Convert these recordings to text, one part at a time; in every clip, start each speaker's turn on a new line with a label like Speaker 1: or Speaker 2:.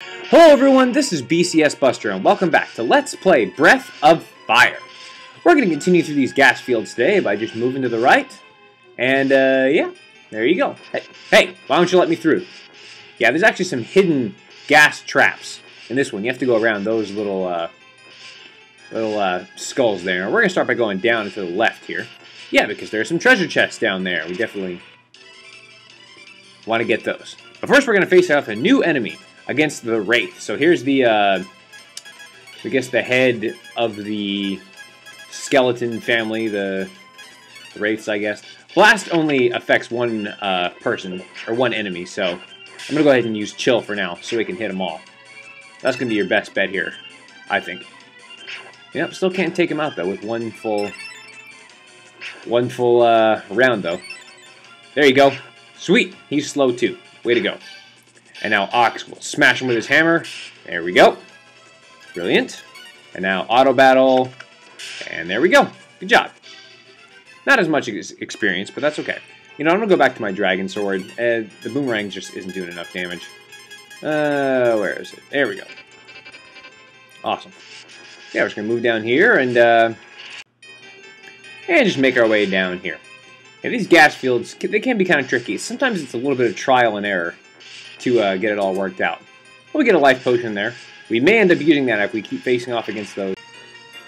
Speaker 1: Hello everyone, this is BCS Buster, and welcome back to Let's Play Breath of Fire. We're going to continue through these gas fields today by just moving to the right, and uh, yeah, there you go. Hey, hey, why don't you let me through? Yeah, there's actually some hidden gas traps in this one. You have to go around those little uh, little uh, skulls there. We're going to start by going down to the left here. Yeah, because there are some treasure chests down there. We definitely want to get those. But first we're going to face off a new enemy against the Wraith. So here's the, uh, I guess the head of the skeleton family, the, Wraiths, I guess. Blast only affects one uh, person, or one enemy, so I'm going to go ahead and use Chill for now, so we can hit them all. That's going to be your best bet here, I think. Yep, still can't take him out, though, with one full, one full uh, round, though. There you go. Sweet, he's slow, too. Way to go. And now Ox will smash him with his hammer. There we go. Brilliant. And now auto battle. And there we go. Good job. Not as much experience, but that's okay. You know, I'm going to go back to my Dragon Sword. Uh, the Boomerang just isn't doing enough damage. Uh, where is it? There we go. Awesome. Yeah, we're just going to move down here and, uh, and just make our way down here. Yeah, these gas fields, they can be kind of tricky. Sometimes it's a little bit of trial and error to uh, get it all worked out. But we get a life potion there. We may end up using that if we keep facing off against those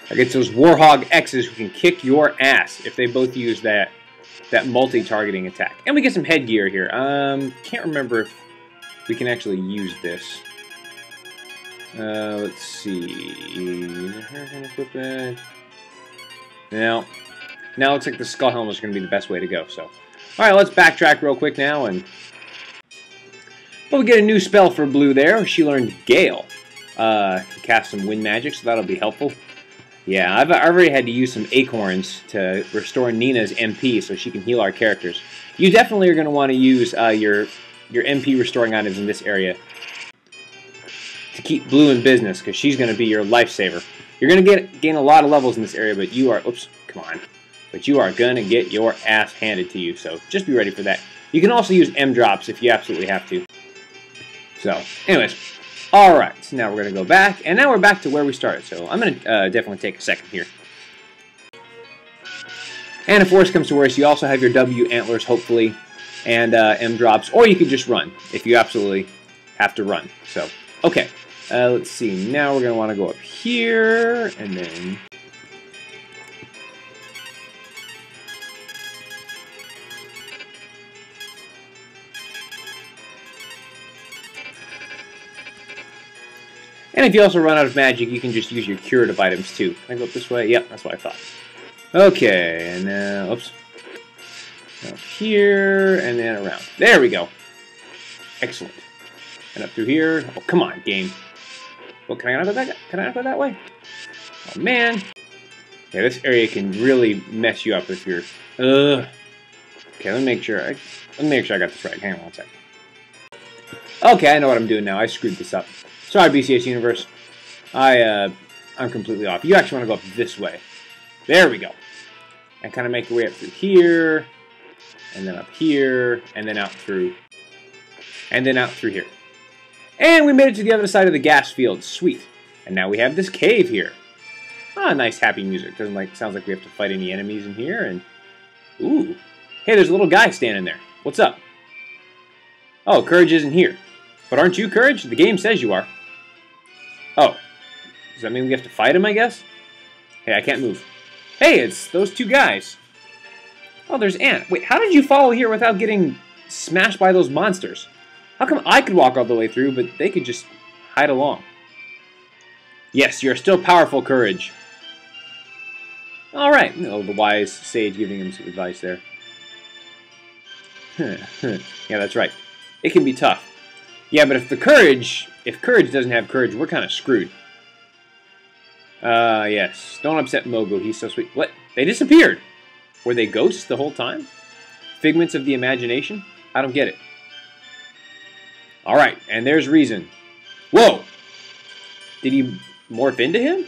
Speaker 1: against those Warhog X's who can kick your ass if they both use that that multi-targeting attack. And we get some headgear here. Um, can't remember if we can actually use this. Uh, let's see. Now, now looks like the skull helmet is going to be the best way to go. So, all right, let's backtrack real quick now and but we get a new spell for Blue there. She learned Gale. Uh, cast some wind magic, so that'll be helpful. Yeah, I've, I've already had to use some acorns to restore Nina's MP so she can heal our characters. You definitely are going to want to use uh, your your MP restoring items in this area to keep Blue in business because she's going to be your lifesaver. You're going to get gain a lot of levels in this area, but you are oops, come on, but you are going to get your ass handed to you. So just be ready for that. You can also use M drops if you absolutely have to. So, anyways, all right. Now we're going to go back, and now we're back to where we started. So I'm going to uh, definitely take a second here. And if worse comes to worse, you also have your W antlers, hopefully, and uh, M drops, or you could just run if you absolutely have to run. So, okay. Uh, let's see. Now we're going to want to go up here, and then And if you also run out of magic, you can just use your curative items too. Can I go up this way? Yep, that's what I thought. Okay, and now, oops. Up here, and then around. There we go. Excellent. And up through here. Oh, come on, game. Well, can I not go that, can I not go that way? Oh, man. Yeah, this area can really mess you up if you're... Ugh. Okay, let me make sure I, let me make sure I got this right. Hang on one second. Okay, I know what I'm doing now. I screwed this up. Sorry, BCS Universe. I, uh, I'm completely off. You actually want to go up this way. There we go. And kind of make your way up through here, and then up here, and then out through, and then out through here. And we made it to the other side of the gas field. Sweet. And now we have this cave here. Ah, nice happy music. Doesn't like sounds like we have to fight any enemies in here. And ooh, hey, there's a little guy standing there. What's up? Oh, Courage isn't here. But aren't you Courage? The game says you are. Oh. Does that mean we have to fight him, I guess? Hey, I can't move. Hey, it's those two guys. Oh, there's Ant. Wait, how did you follow here without getting smashed by those monsters? How come I could walk all the way through, but they could just hide along? Yes, you're still powerful, Courage. All right. Oh, the wise sage giving him some advice there. yeah, that's right. It can be tough. Yeah, but if the courage, if courage doesn't have courage, we're kind of screwed. Uh, yes. Don't upset Mogu. He's so sweet. What? They disappeared. Were they ghosts the whole time? Figments of the imagination? I don't get it. All right, and there's reason. Whoa! Did he morph into him?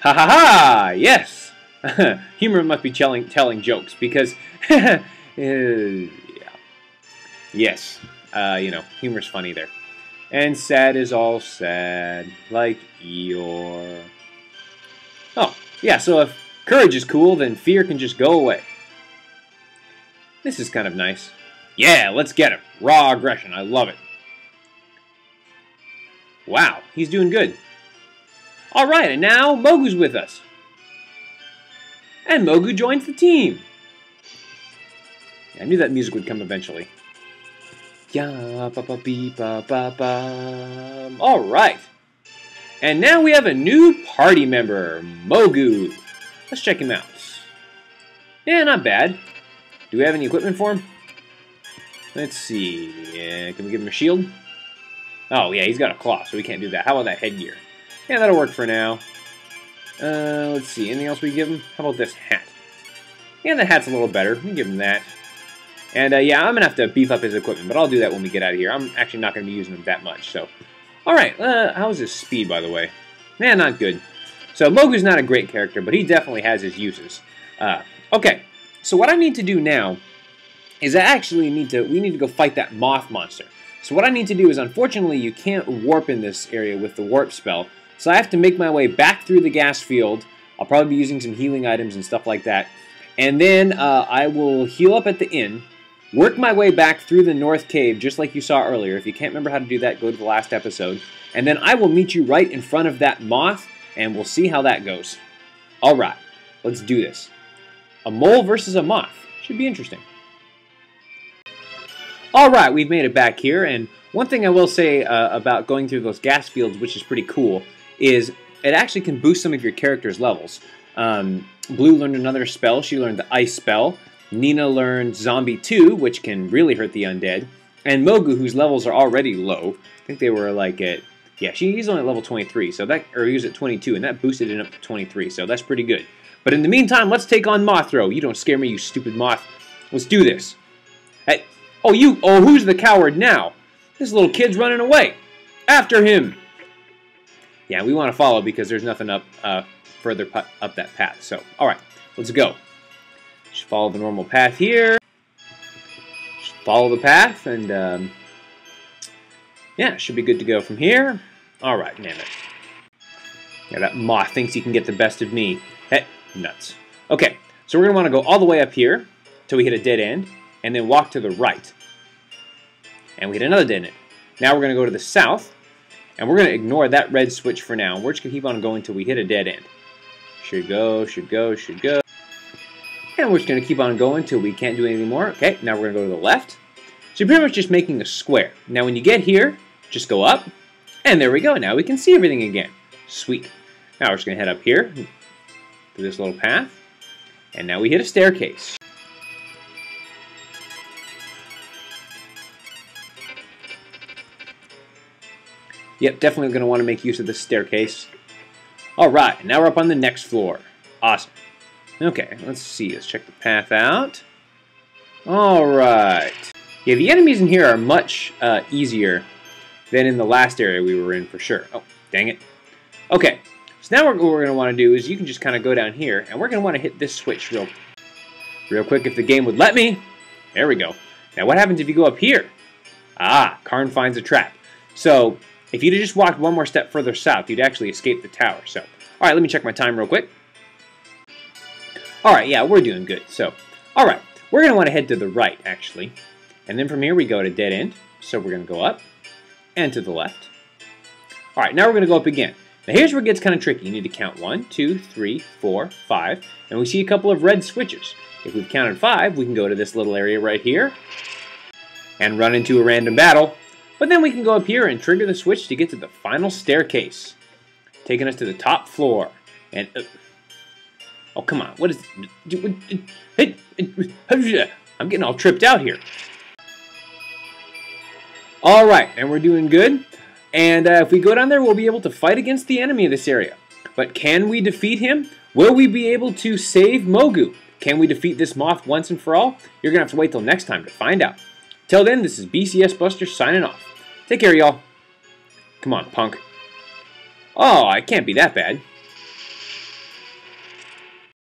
Speaker 1: Ha ha ha! Yes! Humor must be telling, telling jokes because uh, Yes. Uh, you know, humor's funny there. And sad is all sad, like Eeyore. Oh, yeah, so if courage is cool, then fear can just go away. This is kind of nice. Yeah, let's get him. Raw aggression, I love it. Wow, he's doing good. Alright, and now Mogu's with us. And Mogu joins the team. I knew that music would come eventually. Yeah, ba ba bee ba ba ba. All right. And now we have a new party member, Mogu. Let's check him out. Yeah, not bad. Do we have any equipment for him? Let's see. Can we give him a shield? Oh, yeah, he's got a claw, so we can't do that. How about that headgear? Yeah, that'll work for now. Uh, let's see. Anything else we give him? How about this hat? Yeah, the hat's a little better. We can give him that. And uh, yeah, I'm going to have to beef up his equipment, but I'll do that when we get out of here. I'm actually not going to be using him that much, so... Alright, uh, how's his speed, by the way? Man, not good. So, Mogu's not a great character, but he definitely has his uses. Uh, okay, so what I need to do now is I actually need to... We need to go fight that moth monster. So what I need to do is, unfortunately, you can't warp in this area with the warp spell. So I have to make my way back through the gas field. I'll probably be using some healing items and stuff like that. And then uh, I will heal up at the inn, Work my way back through the North Cave, just like you saw earlier. If you can't remember how to do that, go to the last episode. And then I will meet you right in front of that moth, and we'll see how that goes. Alright, let's do this. A mole versus a moth. Should be interesting. Alright, we've made it back here, and one thing I will say uh, about going through those gas fields, which is pretty cool, is it actually can boost some of your character's levels. Um, Blue learned another spell. She learned the Ice spell. Nina learned Zombie 2, which can really hurt the undead. And Mogu, whose levels are already low. I think they were like at, yeah, she's only at level 23, so that, or he was at 22, and that boosted it up to 23, so that's pretty good. But in the meantime, let's take on Mothro. You don't scare me, you stupid moth. Let's do this. Hey, oh, you, oh, who's the coward now? This little kid's running away. After him. Yeah, we want to follow because there's nothing up uh, further up that path. So, all right, let's go. Just follow the normal path here. Just follow the path, and um, yeah, should be good to go from here. All right, damn it. Yeah, that moth thinks he can get the best of me. Hey, nuts. Okay, so we're going to want to go all the way up here till we hit a dead end, and then walk to the right. And we hit another dead end. Now we're going to go to the south, and we're going to ignore that red switch for now. We're just going to keep on going until we hit a dead end. Should go, should go, should go. And we're just going to keep on going until we can't do anything more. Okay, now we're going to go to the left. So you're pretty much just making a square. Now when you get here, just go up. And there we go. Now we can see everything again. Sweet. Now we're just going to head up here to this little path. And now we hit a staircase. Yep, definitely going to want to make use of this staircase. Alright, now we're up on the next floor. Awesome. Okay, let's see. Let's check the path out. Alright. Yeah, the enemies in here are much uh, easier than in the last area we were in for sure. Oh, dang it. Okay, so now what we're going to want to do is you can just kind of go down here, and we're going to want to hit this switch real, real quick if the game would let me. There we go. Now what happens if you go up here? Ah, Karn finds a trap. So, if you'd have just walked one more step further south, you'd actually escape the tower. So, alright, let me check my time real quick. Alright, yeah, we're doing good. So, alright, we're going to want to head to the right, actually. And then from here we go to dead end. So we're going to go up and to the left. Alright, now we're going to go up again. Now here's where it gets kind of tricky. You need to count one, two, three, four, five, and we see a couple of red switches. If we've counted five, we can go to this little area right here and run into a random battle. But then we can go up here and trigger the switch to get to the final staircase, taking us to the top floor. And uh, Oh, come on. What is... I'm getting all tripped out here. Alright, and we're doing good. And uh, if we go down there, we'll be able to fight against the enemy of this area. But can we defeat him? Will we be able to save Mogu? Can we defeat this moth once and for all? You're going to have to wait till next time to find out. Till then, this is BCS Buster signing off. Take care, y'all. Come on, punk. Oh, it can't be that bad.